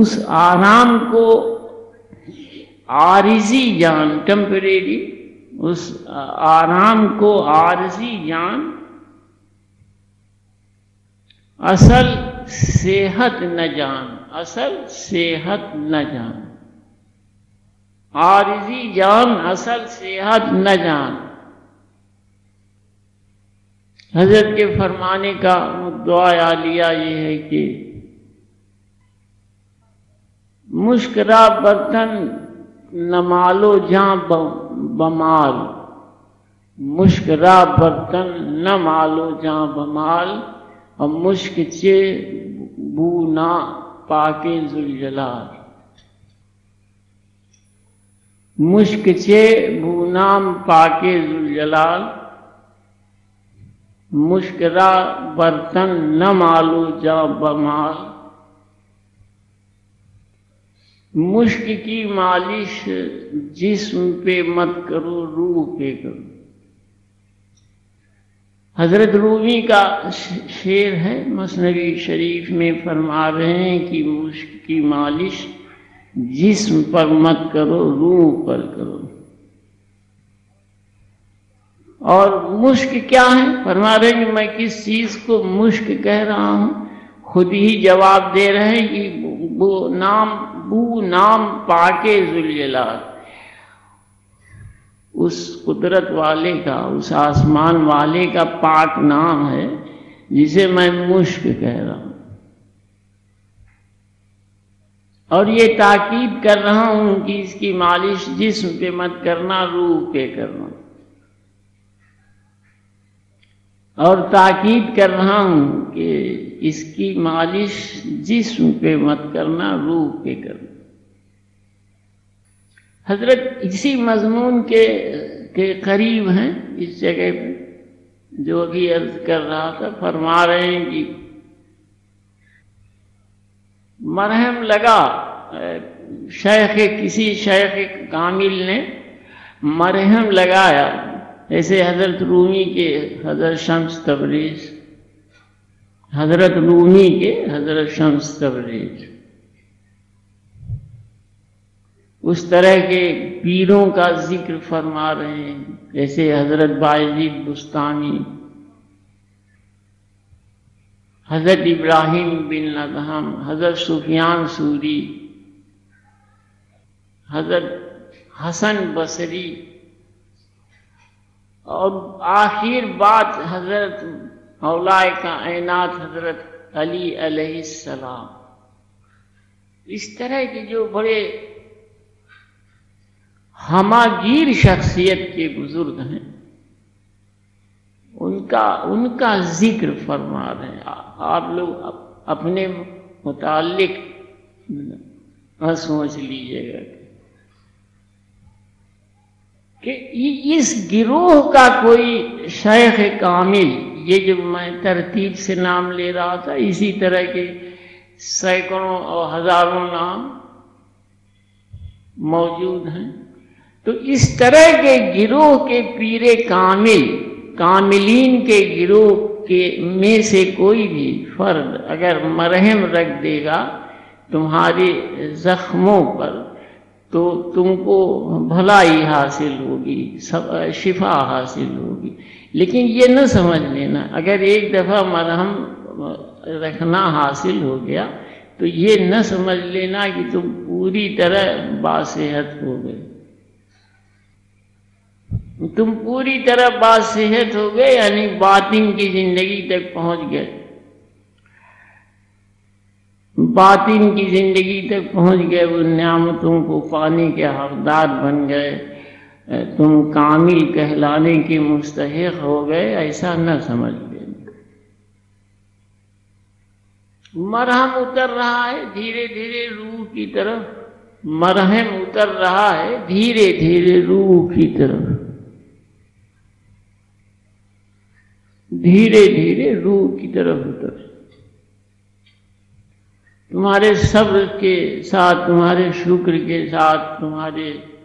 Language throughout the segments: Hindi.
उस आराम को आरिजी जान टेम्परेरी उस आराम को आरजी जान असल सेहत न जान, असल सेहत न जान। आरजी जान असल सेहत न जान। हज़रत के फरमाने का दुआ लिया ये है कि मुश्करा बर्तन न मालो जहाँ बमाल। मुश्करा बर्तन न मालो जहाँ बमाल। और मुश्क चे बूना पाके जुलजलाल। मुश्क चे बूनाम पाके जुलजलाल। मुश्करा बर्तन न मालू जा बमाल। मुश्क की मालिश जिस्म पे मत करो, रूह पे करो। हज़रत रूमी का शेर है, मसनवी शरीफ में फरमा रहे हैं कि मुश्क की मालिश जिस्म पर मत करो, रूह पर करो। और मुश्क क्या है? फरमा रहे हैं कि मैं किस चीज़ को मुश्क कह रहा हूँ? खुद ही जवाब दे रहे हैं कि वो नाम बू नाम पाके जुलजलाल उस कुदरत वाले का, उस आसमान वाले का पाक नाम है, जिसे मैं मुश्क कह रहा हूँ। और ये ताकीद कर रहा हूँ कि इसकी मालिश जिस्म पे मत करना, रूह पे करना। और ताकीद कर रहा हूँ कि इसकी मालिश जिस्म पे मत करना, रूह पे करना। हज़रत इसी मजमून के के करीब हैं इस जगह पे, जो अभी अर्ज़ कर रहा था, फरमा रहे हैं कि मरहम लगा शेख, किसी शेख कामिल ने मरहम लगाया। ऐसे हज़रत रूमी के हज़रत शम्स तबरीज हज़रत रूमी के हज़रत शम्स तबरीज। उस तरह के पीरों का ज़िक्र फरमा रहे हैं, जैसे हज़रत बाजीद बुस्तानी। हज़रत इब्राहिम बिन नदहम, हज़रत सुफियान सूरी, हज़रत हसन बसरी। और आखिर बात हज़रत मौलाए का ऐनात हज़रत अली सलाम। इस तरह के जो बड़े हमागीर शख्सियत के बुज़ुर्ग हैं, उनका उनका ज़िक्र फरमा रहे हैं। आप लोग अपने मुतालिक सोच लीजिएगा कि इस गिरोह का कोई शेख कामिल ये जो मैं तरतीब से नाम ले रहा था, इसी तरह के सैकड़ों और हज़ारों नाम मौजूद हैं। तो इस तरह के गिरोह के पीरे कामिल, कामिलीन के गिरोह के में से कोई भी फर्द अगर मरहम रख देगा तुम्हारे जख्मों पर तो तुमको भलाई हासिल होगी शिफा हासिल होगी। लेकिन ये न समझ लेना। अगर एक दफ़ा मरहम रखना हासिल हो गया तो ये न समझ लेना कि तुम पूरी तरह बासेहत हो गए। तुम पूरी तरह बासेहत हो गए, यानी बातिन की ज़िंदगी तक पहुँच गए। बातिन की ज़िंदगी तक पहुँच गए, वो नियामतों को पाने के हकदार बन गए। तुम कामिल कहलाने के मुस्तक हो गए, ऐसा न समझ लेना। मरहम उतर रहा है धीरे धीरे रूह की तरफ़। मरहम उतर रहा है धीरे धीरे रूह की तरफ़। धीरे धीरे रूह की तरफ़ उतर। तुम्हारे सब्र के साथ, तुम्हारे शुक्र के साथ, तुम्हारे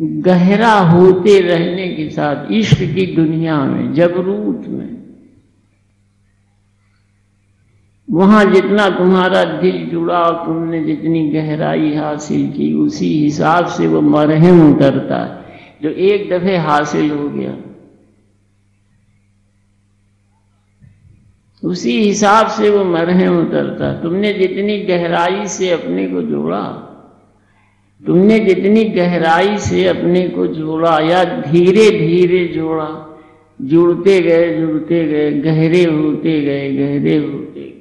गहरा होते रहने के साथ इश्क की दुनिया में, जबरूत में। वहाँ जितना तुम्हारा दिल जुड़ा और तुमने जितनी गहराई हासिल की, उसी हिसाब से वो मरहम उतरता है, जो एक दफे हासिल हो गया। उसी हिसाब से वो मरहम उतरता तुमने जितनी गहराई से अपने को जोड़ा तुमने जितनी गहराई से अपने को जोड़ा या धीरे धीरे जोड़ा, जुड़ते गए जुड़ते गए, गहरे होते गए, गहरे होते गए।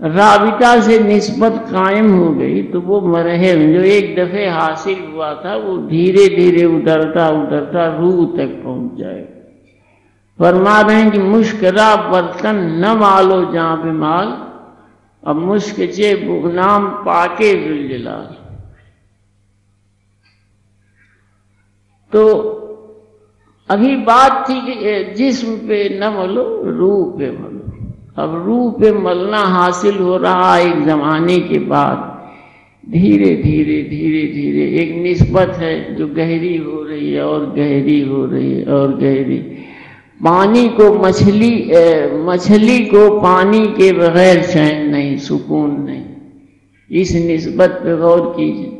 राबिता से निस्बत कायम हो गई तो वो मरहम जो एक दफे हासिल हुआ था, वो धीरे धीरे उतरता उतरता रूह तक पहुँच जाए। फरमा रहे हैं कि मुश्करा बर्तन न मालो जहाँ पे माल। अब मुश्क चे बुगनाम पाके जुलजलाल तो अभी बात थी कि जिस्म पे न मलो, रूह पे मलो। अब रूह पे मलना हासिल हो रहा एक जमाने के बाद। धीरे धीरे धीरे धीरे। एक निस्बत है जो गहरी हो रही है और गहरी हो रही है और गहरी। पानी को मछली मछली को पानी के बगैर चैन नहीं, सुकून नहीं। इस निस्बत पे गौर कीजिए।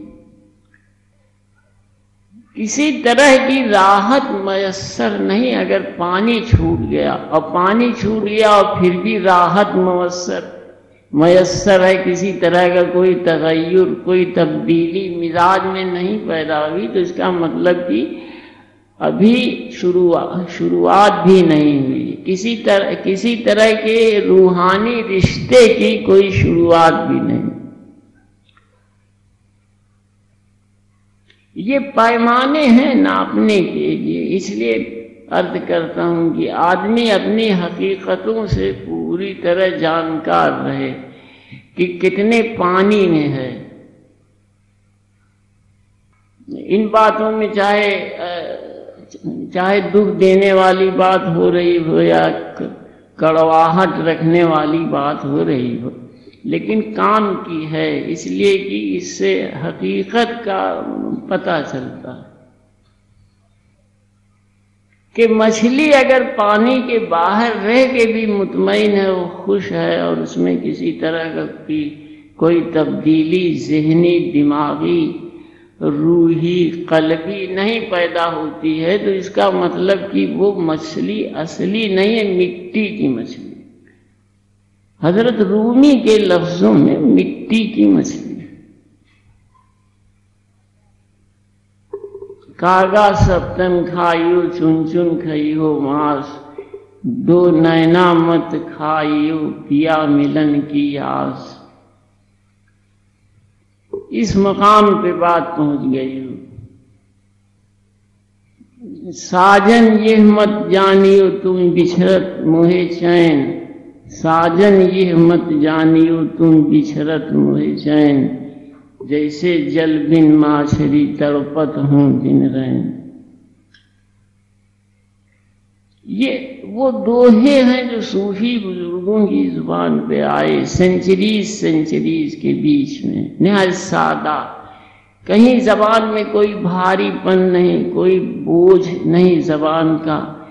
किसी तरह की राहत मयसर नहीं, अगर पानी छूट गया। और पानी छूट गया, और फिर भी राहत मयसर मयसर है किसी तरह का कोई तगैर कोई तब्दीली, मिजाज में नहीं पैदा हुई तो इसका मतलब कि अभी शुरुआत शुरुआत भी नहीं हुई। किसी तरह किसी तरह के रूहानी रिश्ते की कोई शुरुआत भी नहीं। ये पैमाने हैं नापने के लिए। इसलिए अर्थ करता हूँ कि आदमी अपनी हकीकतों से पूरी तरह जानकार रहे कि कितने पानी में है। इन बातों में चाहे चाहे दुख देने वाली बात हो रही हो या कड़वाहट रखने वाली बात हो रही हो, लेकिन काम की है, इसलिए कि इससे हकीकत का पता चलता है। कि मछली अगर पानी के बाहर रह के भी मुतमिन है, वो खुश है, और उसमें किसी तरह का कोई तब्दीली, जहनी, दिमागी रूही कलबी नहीं पैदा होती है तो इसका मतलब कि वो मछली असली नहीं है, मिट्टी की मछली। हज़रत रूमी के लफ्जों में मिट्टी की मछली। कागा सप्तन खाइयो, चुन चुन खाइयो, मांस दो नैना मत खाइयो, पिया मिलन की आस। इस मकाम पे बात पहुँच गई हूँ। साजन ये मत जानियो तुम बिछरत मोहे चैन। साजन ये मत जानियो तुम बिछरत मोहे चैन। जैसे जल बिन माछरी तड़पत हूँ दिन रैन। ये वो दोहे हैं जो सूफी बुज़ुर्गों की ज़ुबान पे आए सेंचुरीज सेंचुरीज के बीच में। निहायत सादा। कहीं जबान में कोई भारीपन नहीं, कोई बोझ नहीं जबान का।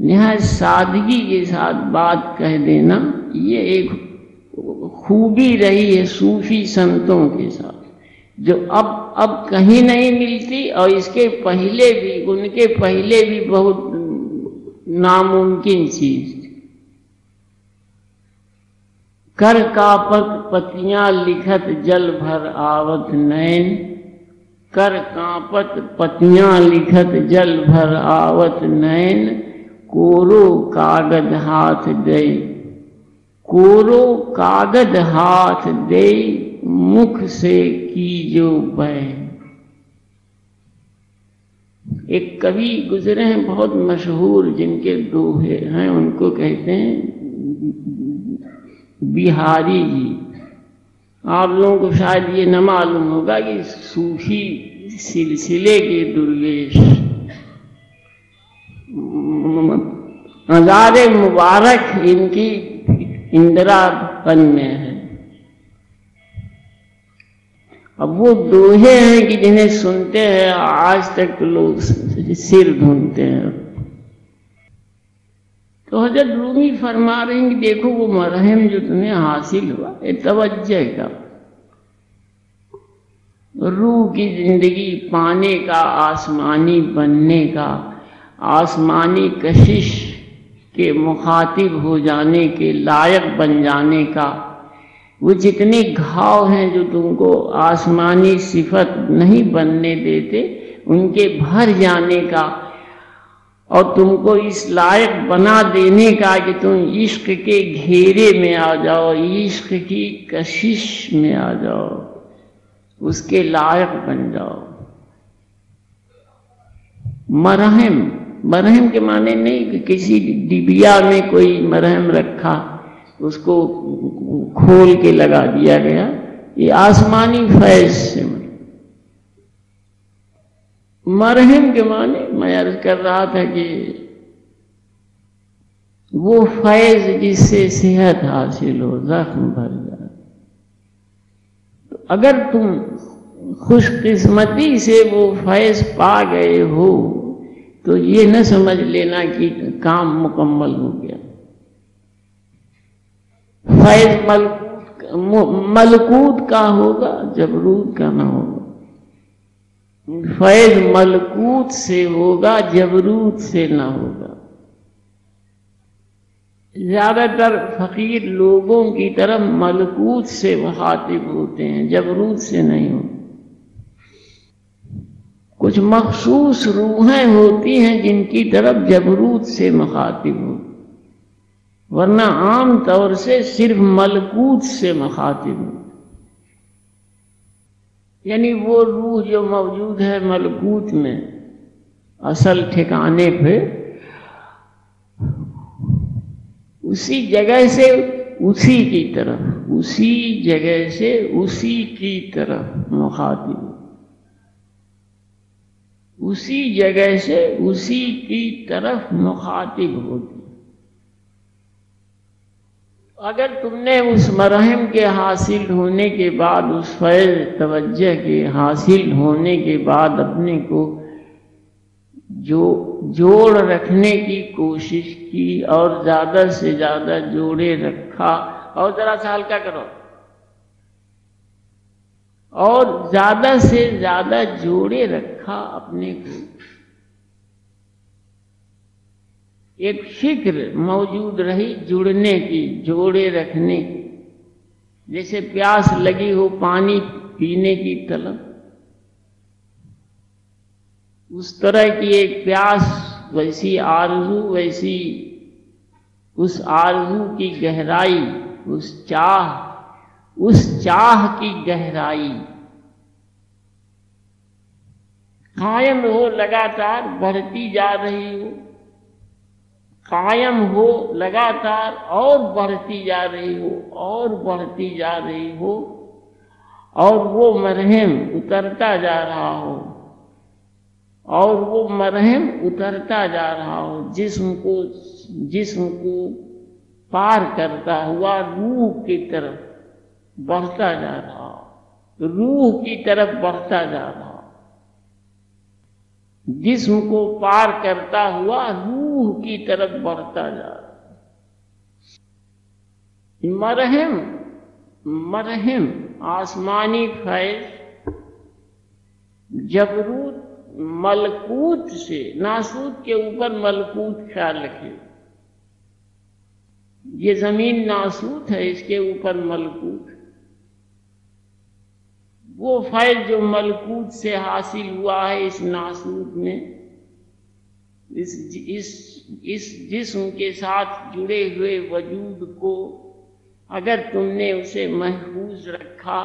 निहायत सादगी के साथ बात कह देना, ये एक खूबी रही है सूफी संतों के साथ। जो अब अब कहीं नहीं मिलती और इसके पहले भी, उनके पहले भी बहुत नामुमकिन चीज़। कर कापत पतियाँ लिखत जल भर आवत नैन कर कापत पतियाँ लिखत जल भर आवत नैन कोरो कागज़ हाथ दे। कोरो कागज़ हाथ दे, मुख से की जो बैन एक कवि गुजरे हैं बहुत मशहूर, जिनके दोहे हैं, उनको कहते हैं बिहारी जी। आप लोगों को शायद ये न मालूम होगा कि सूफी सिलसिले के दुर्वेश अजार मुबारक इनकी इंदिरापन में है। अब वो दोहे हैं कि जिन्हें सुनते हैं, आज तक लोग सिर ढूंढते हैं। तो हज़रत रूमी फरमा रहे हैं कि देखो वो मरहम जो तुम्हें हासिल हुआ, ये तवज्जह का। रूह की ज़िंदगी पाने का, आसमानी बनने का, आसमानी कशिश के मुखातिब हो जाने के लायक बन जाने का वो जितने घाव हैं जो तुमको आसमानी सिफत नहीं बनने देते, उनके भर जाने का और तुमको इस लायक बना देने का कि तुम इश्क के घेरे में आ जाओ, इश्क की कशिश में आ जाओ, उसके लायक बन जाओ। मरहम मरहम के माने नहीं कि किसी डिबिया में कोई मरहम रखा। उसको खोल के लगा दिया गया, ये आसमानी फैज से मरहम के माने मैं अर्ज़ कर रहा था कि वो फैज जिससे सेहत हासिल हो, जख्म भर जाए। तो अगर तुम खुशकिस्मती से वो फैज पा गए हो तो ये न समझ लेना कि काम मुकम्मल हो गया। फैज मलकूत मलकूत का होगा जबरूद का ना होगा। फैज मलकूत से होगा जबरूत से ना होगा। ज़्यादातर फकीर लोगों की तरफ़ मलकूत से मुखातिब होते हैं जबरूत से नहीं होते। कुछ मखसूस रूहें होती हैं जिनकी तरफ़ जबरूत से मुखातिब हो वरना आम तौर से सिर्फ़ मलकूत से मुखातिब यानी वो रूह जो मौजूद है मलकूत में, असल ठिकाने पे, उसी जगह से उसी की तरफ़, उसी जगह से उसी की तरफ़ मुखातिब उसी जगह से उसी की तरफ़ मुखातिब होती अगर तुमने उस मरहम के हासिल होने के बाद, उस फैज तवज्जह के हासिल होने के बाद अपने को जो, जोड़ रखने की कोशिश की और ज़्यादा से ज़्यादा जोड़े रखा। और जरा सा हल्का करो। और ज़्यादा से ज़्यादा जोड़े रखा अपने को। एक फ़िक्र मौजूद रही जुड़ने की, जोड़े रखने की। जैसे प्यास लगी हो पानी पीने की तलब। उस तरह की एक प्यास, वैसी आरज़ू, वैसी उस आरज़ू की गहराई, उस चाह उस चाह की गहराई। कायम हो लगातार बढ़ती जा रही हो। कायम हो, लगातार और बढ़ती जा रही हो, और बढ़ती जा रही हो, और वो मरहम उतरता जा रहा हो, और वो मरहम उतरता जा रहा हो जिस्म को जिस्म को पार करता हुआ रूह की तरफ़ बढ़ता जा रहा हो, रूह की तरफ़ बढ़ता जा रहा जिस्म को पार करता हुआ रूह की तरफ़ बढ़ता जा रहा मरहम मरहम, आसमानी फैज जबरूत मलकूत से, नासूत के ऊपर मलकूत ख्याल रखे। ये ज़मीन नासूत है, इसके ऊपर मलकूत। वो फैज जो मलकूत से हासिल हुआ है इस नासूद में, इस इस इस जिस्म के साथ जुड़े हुए वजूद को अगर तुमने उसे महफूज रखा,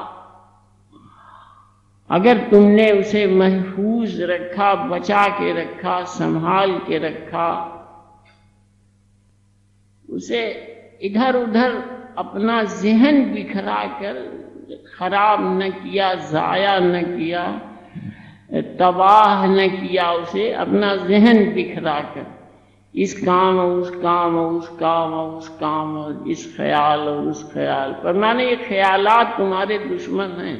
अगर तुमने उसे महफूज रखा, बचा के रखा, संभाल के रखा, उसे इधर उधर अपना जहन बिखरा कर खराब न किया, ज़ाया न किया, तबाह न किया, उसे अपना जहन बिखरा कर इस काम और उस काम और उस काम और उस काम और इस ख्याल और उस ख्याल। पर माने ये ख्यालात तुम्हारे दुश्मन हैं।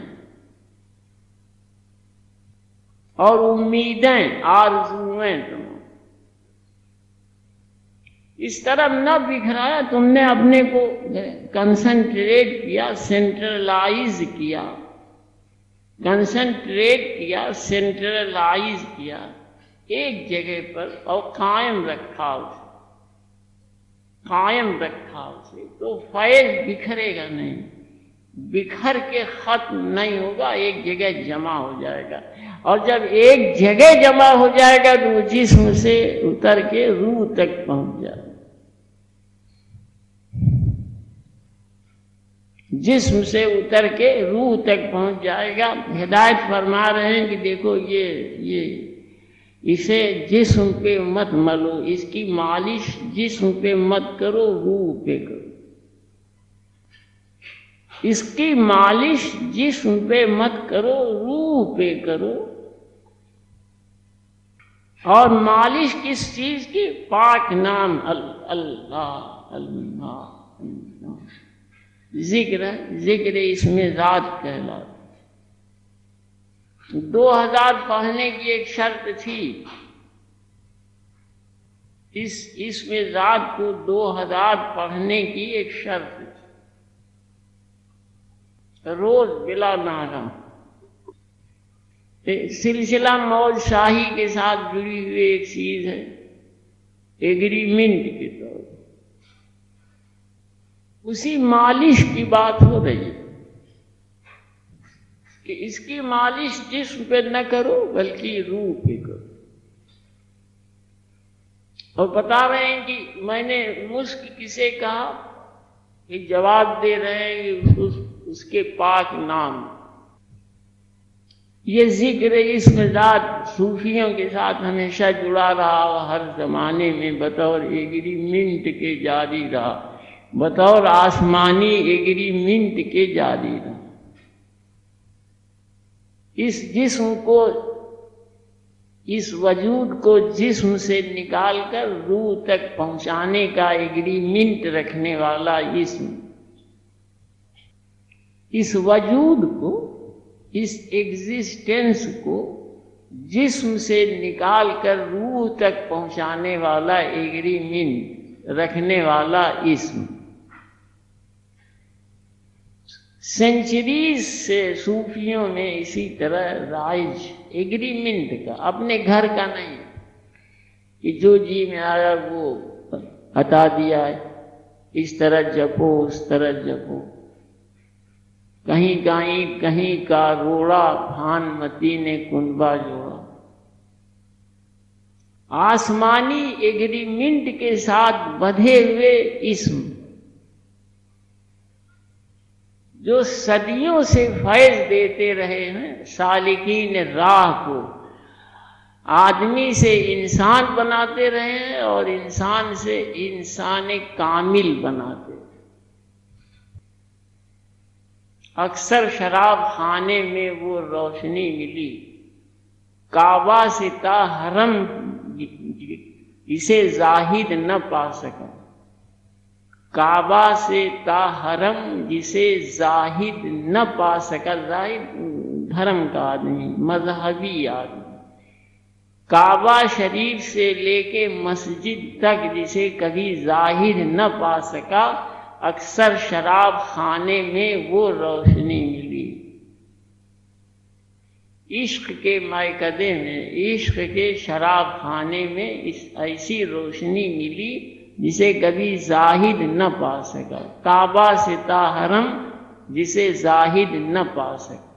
और उम्मीदें आरजुएँ तुम इस तरफ़ न बिखराया तुमने अपने को कंसंट्रेट किया सेंट्रलाइज किया। कंसंट्रेट किया सेंट्रलाइज किया। एक जगह पर और कायम रखा उसे। कायम रखा उसे। तो फैज बिखरेगा नहीं। बिखर के खत्म नहीं होगा, एक जगह जमा हो जाएगा। और जब एक जगह जमा हो जाएगा तो जिस्म से उतर के रूह तक पहुँच जाएगा जिस्म से उतर के रूह तक पहुँच जाएगा। हिदायत फरमा रहे हैं कि देखो ये ये, इसे जिस्म पे मत मलो, इसकी मालिश जिस्म पे मत करो, रूह पे करो। इसकी मालिश जिस्म पे मत करो, रूह पे करो। और मालिश किस चीज़ की? पाक नाम अल्लाह अल्लाह ज़िक्र ज़िक्र इसमें रात कहला दो हज़ार पढ़ने की एक शर्त थी। इस, इसमें रात को दो हज़ार पढ़ने की एक शर्त थी। रोज बिला नारा सिलसिला मौज शाही के साथ जुड़ी हुई एक चीज़ है एग्रीमेंट के तौर उसी मालिश की बात हो रही है कि इसकी मालिश जिस्म पे न करो बल्कि रूह पे करो। और बता रहे हैं कि मैंने मुस्क किसे कहा कि जवाब दे रहे हैं उस, उसके पाक नाम। ये ज़िक्र इस मिजाज सूफियों के साथ हमेशा जुड़ा रहा और हर जमाने में बतौर एग्रीमेंट के जारी रहा। बतौर आसमानी एग्रीमेंट के जारी रहा। इस जिस्म को, इस वजूद को जिस्म से निकालकर रूह तक पहुँचाने का एग्रीमेंट रखने वाला इसम। इस वजूद को इस एग्जिस्टेंस को जिस्म से निकाल कर रूह तक पहुँचाने वाला एग्रीमेंट रखने वाला इसम। सेंचुरीज से सूफियों में इसी तरह राइज एग्रीमेंट का, अपने घर का नहीं कि जो जी में आया वो हटा दिया है। इस तरह जपो, उस तरह जपो। कहीं गाई कहीं का रोड़ा, भानमती ने कुंबा जोड़ा। आसमानी एग्रीमेंट के साथ बधे हुए इसम, जो सदियों से फैज देते रहे हैं, सालिकीन राह को। आदमी से इंसान बनाते रहे हैं और इंसान से इंसान कामिल बनाते अक्सर शराब खाने में वो रोशनी मिली। काबा से हरम इसे जाहिद न पा सका। काबा से ताहरम जिसे जाहिद न पा सका, जाहिद धर्म का आदमी, मजहबी आदमी। काबा शरीफ से लेके मस्जिद तक जिसे कभी जाहिद न पा सका अक्सर शराब खाने में वो रोशनी मिली। इश्क के मायकदे में, इश्क के शराब खाने में इस, ऐसी रोशनी मिली जिसे कभी जाहिद न पा सका। काबा से ताहरम जिसे जाहिद न पा सका।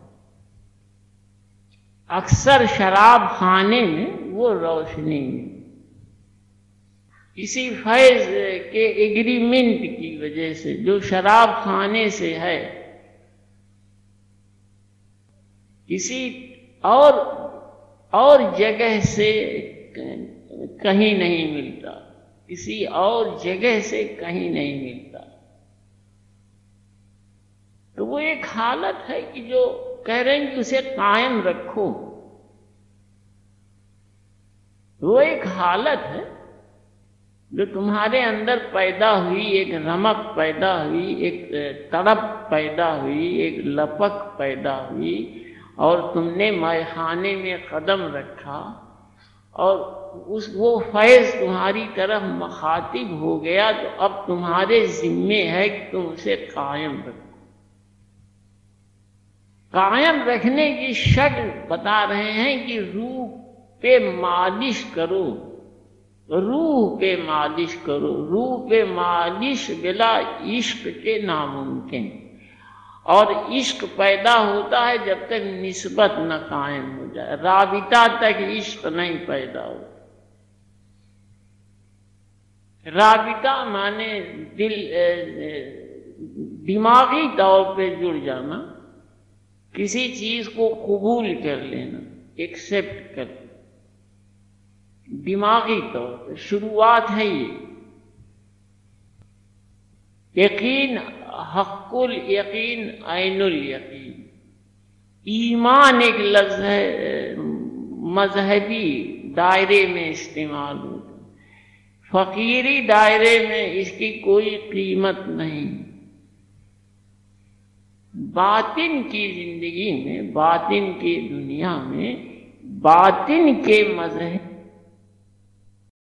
अक्सर शराब खाने में वो रोशनी में इसी फैज के एग्रीमेंट की वजह से, जो शराब खाने से है, किसी और और जगह से कहीं नहीं मिलता। किसी और जगह से कहीं नहीं मिलता। तो वो एक हालत है कि जो कह रहे हैं कि उसे कायम रखो। वो एक हालत है जो तुम्हारे अंदर पैदा हुई, एक रमक पैदा हुई, एक तड़प पैदा हुई, एक लपक पैदा हुई, और तुमने मैखाने में कदम रखा, और उस वो फैज तुम्हारी तरफ़ मखातिब हो गया तो अब तुम्हारे जिम्मे है कि तुम उसे कायम रखो। कायम रखने की शक्ल बता रहे हैं कि रूह पे मालिश करो। रूह पे मालिश करो रूह पे मालिश बिला इश्क के नामुमकिन। और इश्क पैदा होता है जब तक निस्बत न कायम हो जाए। राबिता तक इश्क नहीं पैदा हो। राबिता माने दिल दिमागी तौर पे जुड़ जाना, किसी चीज़ को कबूल कर लेना, एक्सेप्ट कर दिमागी तौर पे शुरुआत है ये। यकीन, हक्कुल यकीन आइनुल यकीन। ईमान एक लफ्ज है, मजहबी दायरे में इस्तेमाल होता फकीरी दायरे में इसकी कोई कीमत नहीं। बातिन की ज़िंदगी में, बातिन की दुनिया में, बातिन के मज़हब